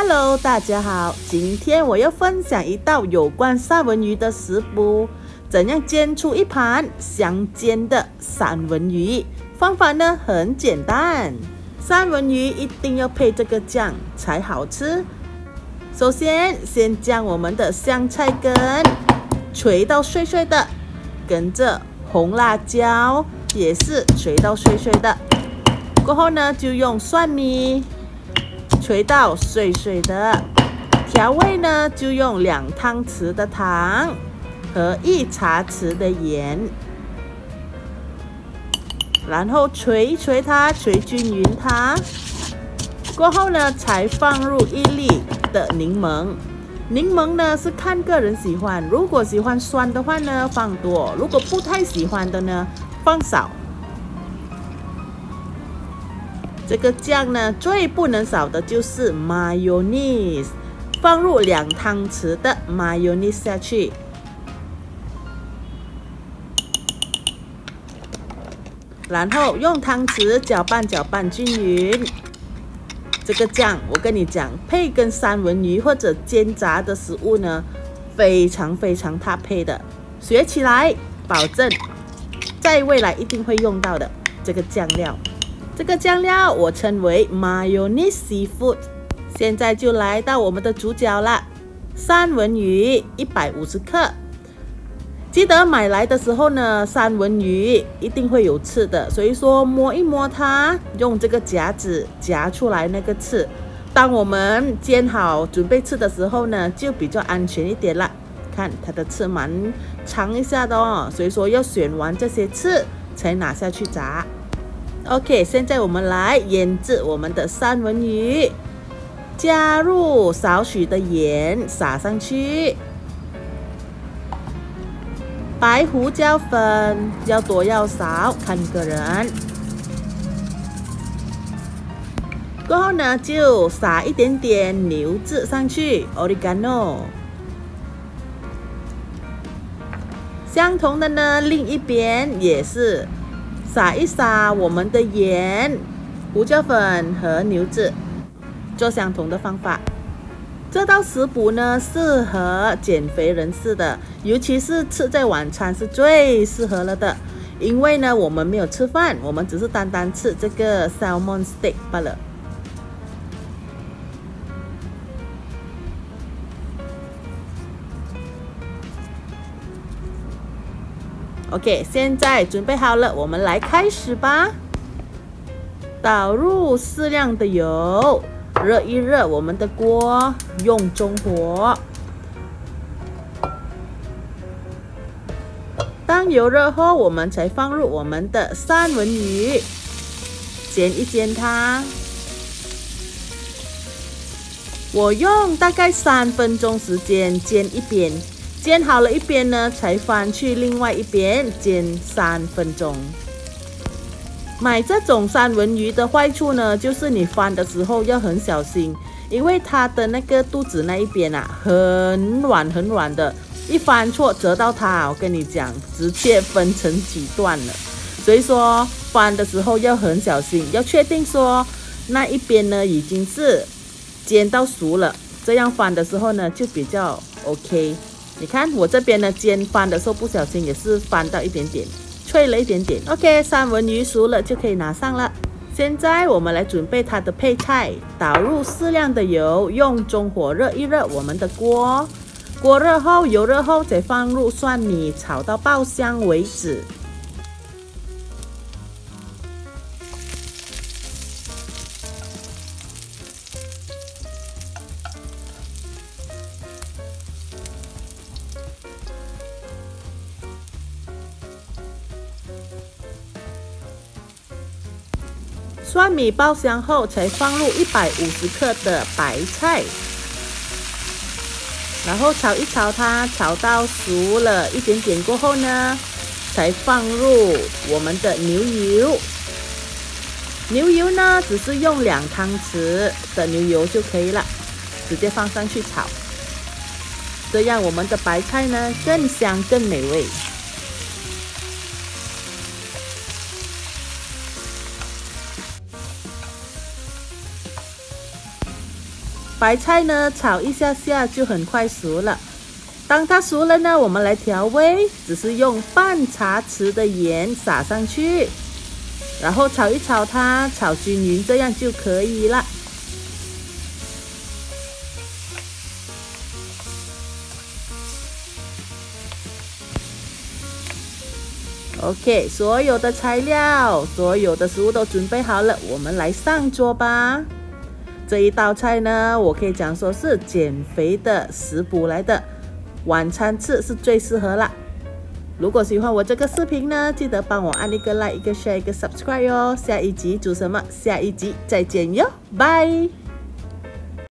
Hello，大家好，今天我要分享一道有关三文鱼的食谱，怎样煎出一盘香煎的三文鱼？方法呢很简单，三文鱼一定要配这个酱才好吃。首先，先将我们的香菜根捶到碎碎的，跟着红辣椒也是捶到碎碎的。过后呢，就用蒜米。捶到碎碎的，调味呢就用两汤匙的糖和一茶匙的盐，然后捶一捶它，捶均匀它。过后呢，才放入一粒的柠檬。柠檬呢是看个人喜欢，如果喜欢酸的话呢放多，如果不太喜欢的呢放少。这个酱呢，最不能少的就是 mayonnaise，放入两汤匙的 mayonnaise 下去，然后用汤匙搅拌搅拌均匀。这个酱，我跟你讲，配跟三文鱼或者煎炸的食物呢，非常非常搭配的。学起来，保证在未来一定会用到的这个酱料。这个酱料我称为 mayonnaise seafood。现在就来到我们的主角了，三文鱼一百五十克。记得买来的时候呢，三文鱼一定会有刺的，所以说摸一摸它，用这个夹子夹出来那个刺。当我们煎好准备吃的时候呢，就比较安全一点了。看它的刺蛮长一下的哦，所以说要选完这些刺才拿下去炸。OK，现在我们来腌制我们的三文鱼，加入少许的盐，撒上去，白胡椒粉要多要少看个人。过后呢，就撒一点点牛至上去，oregano。相同的呢，另一边也是。撒一撒我们的盐、胡椒粉和牛子，做相同的方法。这道食补呢，适合减肥人士的，尤其是吃在晚餐是最适合了的。因为呢，我们没有吃饭，我们只是单单吃这个 salmon steak 罢了。OK，现在准备好了，我们来开始吧。倒入适量的油，热一热我们的锅，用中火。当油热后，我们才放入我们的三文鱼，煎一煎它。我用大概三分钟时间煎一边。煎好了一边呢，才翻去另外一边煎三分钟。买这种三文鱼的坏处呢，就是你翻的时候要很小心，因为它的那个肚子那一边啊，很软很软的，一翻错折到它，我跟你讲，直接分成几段了。所以说翻的时候要很小心，要确定说那一边呢已经是煎到熟了，这样翻的时候呢就比较 OK。你看我这边呢，煎翻的时候不小心也是翻到一点点，脆了一点点。OK，三文鱼熟了就可以拿上了。现在我们来准备它的配菜，倒入适量的油，用中火热一热我们的锅。锅热后，油热后，再放入蒜米，炒到爆香为止。蒜米爆香后，才放入一百五十克的白菜，然后炒一炒它，炒到熟了一点点过后呢，才放入我们的牛油。牛油呢，只是用两汤匙的牛油就可以了，直接放上去炒，这样我们的白菜呢更香更美味。白菜呢，炒一下下就很快熟了。当它熟了呢，我们来调味，只是用半茶匙的盐撒上去，然后炒一炒它，炒均匀，这样就可以了。OK，所有的材料，所有的食物都准备好了，我们来上桌吧。这一道菜呢，我可以讲说是减肥的食补来的，晚餐吃是最适合啦。如果喜欢我这个视频呢，记得帮我按一个 like，一个 share，一个 subscribe 哟。下一集煮什么？下一集再见哟，拜。